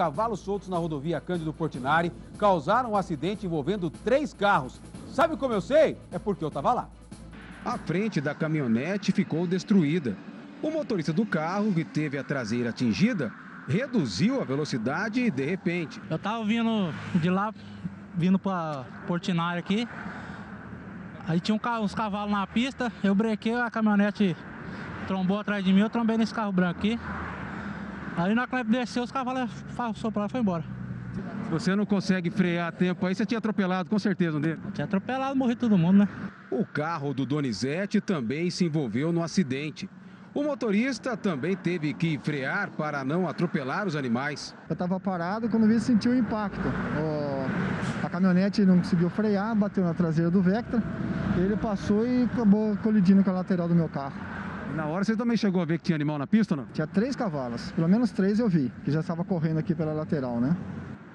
cavalos soltos na rodovia Cândido Portinari causaram um acidente envolvendo três carros. Sabe como eu sei? É porque eu estava lá. A frente da caminhonete ficou destruída. O motorista do carro, que teve a traseira atingida, reduziu a velocidade e, de repente... Eu estava vindo de lá, vindo para Portinari aqui. Aí tinha um, uns cavalos na pista, eu brequei, a caminhonete trombou atrás de mim, eu trombei nesse carro branco aqui. Aí na hora que desceu, os cavalos sopraram e foi embora. Se você não consegue frear a tempo aí, você tinha atropelado com certeza, não dele? Tinha atropelado, morri todo mundo, né? O carro do Donizete também se envolveu no acidente. O motorista também teve que frear para não atropelar os animais. Eu estava parado quando vi sentiu o impacto. O... A caminhonete não conseguiu frear, bateu na traseira do Vectra. Ele passou e acabou colidindo com a lateral do meu carro. Na hora você também chegou a ver que tinha animal na pista ou não? Tinha três cavalos, pelo menos três eu vi, que já estava correndo aqui pela lateral, né?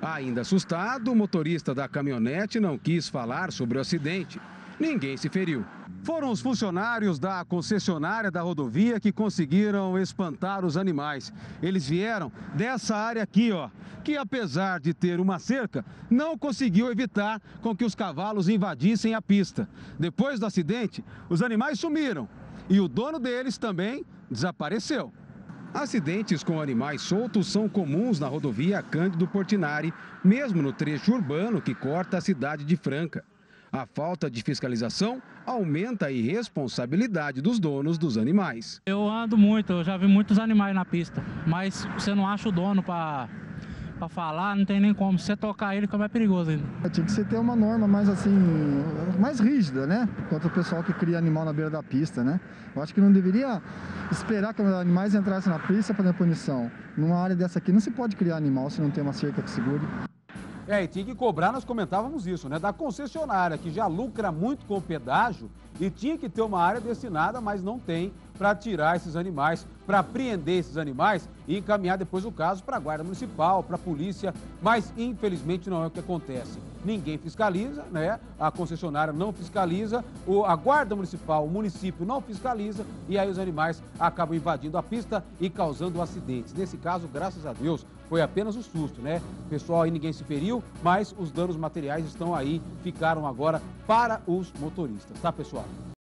Ainda assustado, o motorista da caminhonete não quis falar sobre o acidente. Ninguém se feriu. Foram os funcionários da concessionária da rodovia que conseguiram espantar os animais. Eles vieram dessa área aqui, ó, que apesar de ter uma cerca, não conseguiu evitar com que os cavalos invadissem a pista. Depois do acidente, os animais sumiram e o dono deles também desapareceu. Acidentes com animais soltos são comuns na rodovia Cândido Portinari, mesmo no trecho urbano que corta a cidade de Franca. A falta de fiscalização aumenta a irresponsabilidade dos donos dos animais. Eu ando muito, eu já vi muitos animais na pista, mas você não acha o dono para para falar, não tem nem como. Se você tocar ele, fica mais perigoso ainda. Tinha que ser ter uma norma mais assim, mais rígida, né? Quanto o pessoal que cria animal na beira da pista, né? Eu acho que não deveria esperar que os animais entrassem na pista para ter punição. Numa área dessa aqui não se pode criar animal se não tem uma cerca que segure. É, e tinha que cobrar, nós comentávamos isso, né? Da concessionária, que já lucra muito com o pedágio e tinha que ter uma área destinada, mas não tem, para tirar esses animais, para apreender esses animais e encaminhar depois o caso para a Guarda Municipal, para a polícia, mas infelizmente não é o que acontece. Ninguém fiscaliza, né? A concessionária não fiscaliza, a Guarda Municipal, o município não fiscaliza e aí os animais acabam invadindo a pista e causando acidentes. Nesse caso, graças a Deus, foi apenas o um susto, né? Pessoal aí ninguém se feriu, mas os danos materiais estão aí, ficaram agora para os motoristas, tá pessoal?